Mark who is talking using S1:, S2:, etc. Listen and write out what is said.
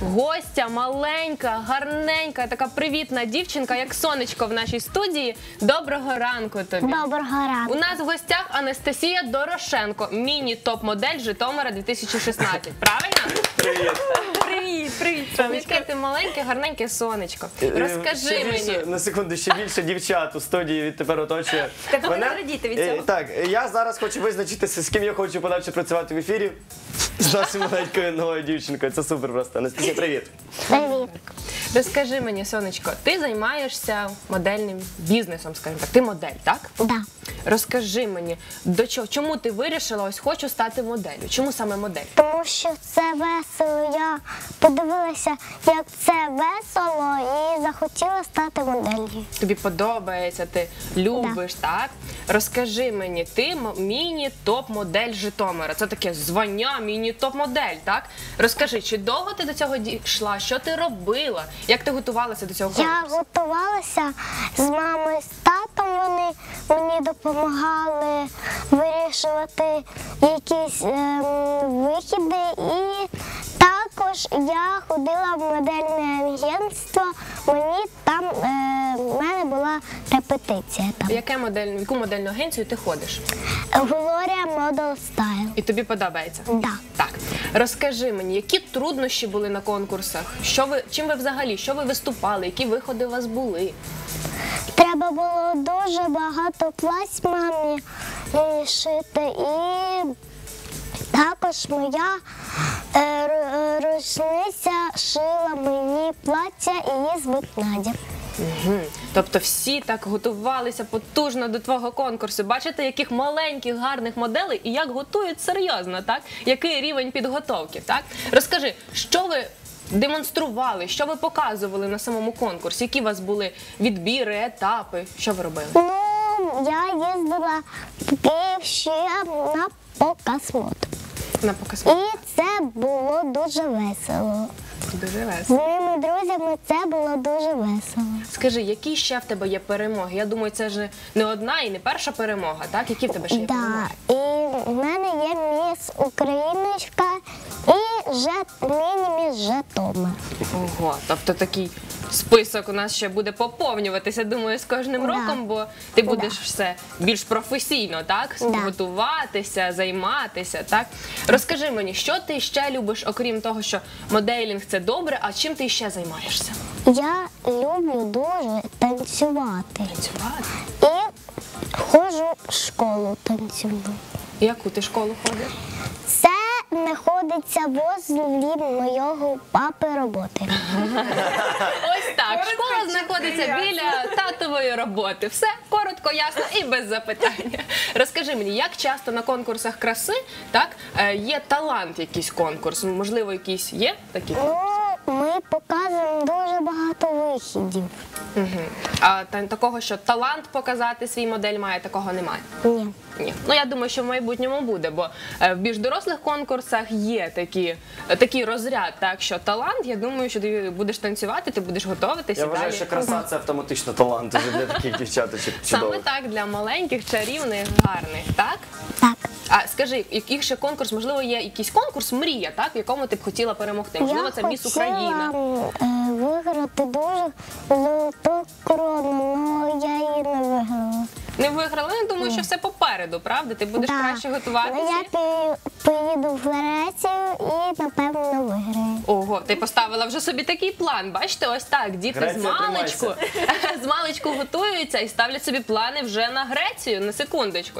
S1: гостя маленька, гарненька, така привітна дівчинка, як сонечко в нашій студії. Доброго ранку тобі.
S2: Доброго
S1: У нас в гостях Анастасія Дорошенко, міні-топ-модель Житомира 2016. Правильно?
S3: Привіт.
S1: Привіт, привіт. Яке ти маленьке, гарненьке сонечко.
S3: Е,
S1: Розкажи
S3: ще
S1: мені.
S3: Більше, на секунду, ще більше дівчат у студії відтепер оточує.
S1: Та ви не від
S3: Е,
S1: цього.
S3: Так, я зараз хочу визначитися, з ким я хочу подальше працювати в ефірі. З нашою маленькою новою дівчинкою. Це супер просто. Анастасія, привіт.
S2: Привіт.
S1: Розкажи мені, сонечко, ти займаєшся модельним бізнесом, скажімо так. Ти модель, так?
S2: Да.
S1: Розкажи мені, до чого, чому ти вирішила, ось хочу стати моделлю? Чому саме модель?
S2: Тому що це весело. Я подивилася, як це весело, і захотіла стати моделлю.
S1: Тобі подобається, ти любиш, так? Розкажи мені, ти міні-топ-модель Житомира. Це таке звання міні-топ-модель, так? Розкажи, чи довго ти до цього дійшла? Що ти робила? Як ти готувалася до цього
S2: Я готувалася з мамою, з татом. Вони мені допомагали вирішувати якісь ем, вихіди. І також я ходила в модельне агентство. Була репетиція там.
S1: Яке модель, в яку модельну агенцію ти ходиш?
S2: Gloria Model Style.
S1: І тобі подобається?
S2: Да.
S1: Так, розкажи мені, які труднощі були на конкурсах? Що ви чим ви взагалі? Що ви виступали? Які виходи у вас були?
S2: Треба було дуже багато е, шити і також моя е, е, рушниця шила мені плаття і її звуть Надя.
S1: Мгм. Тобто всі так готувалися потужно до твого конкурсу. Бачите, яких маленьких гарних моделей і як готують серйозно, так? Який рівень підготовки, так? Розкажи, що ви демонстрували, що ви показували на самому конкурсі? Які у вас були відбіри, етапи? Що ви робили?
S2: Ну, я їздила ще на показ мод.
S1: На показ.
S2: І це було дуже весело.
S1: Дуже
S2: З
S1: весело.
S2: моїми друзями це було дуже весело.
S1: Скажи, які ще в тебе є перемоги? Я думаю, це ж не одна і не перша перемога, так? Які в тебе ще є перемоги?
S2: Да. І в мене є міс Україночка і міні-міс Житомир.
S1: Ого, тобто такий список у нас ще буде поповнюватися, думаю, з кожним
S2: Да.
S1: роком, бо ти
S2: Да.
S1: будеш все більш професійно, так?
S2: Да.
S1: Готуватися, займатися, так? Розкажи мені, що ти ще любиш, окрім того, що моделінг це добре, а чим ти ще займаєшся?
S2: Я люблю дуже танцювати.
S1: Танцювати.
S2: І ходжу в школу танцювати.
S1: Яку ти школу ходиш?
S2: Знаходиться возле моєго папи роботи.
S1: Ось так. Школа знаходиться біля татової роботи. Все коротко, ясно і без запитання. Розкажи мені, як часто на конкурсах краси так е, є талант, якийсь конкурс? Можливо, якийсь є такий?
S2: Ну, ми показуємо дуже багато вихідів.
S1: Угу. А та, такого, що талант показати свій модель має, такого немає.
S2: Ні.
S1: Ні. Ну я думаю, що в майбутньому буде, бо е, в більш дорослих конкурсах є такі, е, такий розряд, так що талант, я думаю, що ти будеш танцювати, ти будеш готуватися
S3: Я вважаю, що краса це автоматично талант уже для таких дівчаточок.
S1: Саме так для маленьких, чарівних, гарних, так?
S2: Так.
S1: А скажи, який ще конкурс, можливо, є якийсь конкурс мрія, так, в якому ти б хотіла перемогти? Можливо, це міс Україна.
S2: е, виграти дуже золоту корону, але я її не виграла.
S1: Не виграла, я думаю, що все попереду, правда? Ти будеш
S2: Да.
S1: краще
S2: Ну,
S1: готуватися.
S2: Я пі- поїду в Грецію і, напевно, виграю.
S1: Ого, ти поставила вже собі такий план. Бачите, ось так. Діти з
S3: Греція,
S1: маличку з маличку готуються і ставлять собі плани вже на Грецію. На секундочку,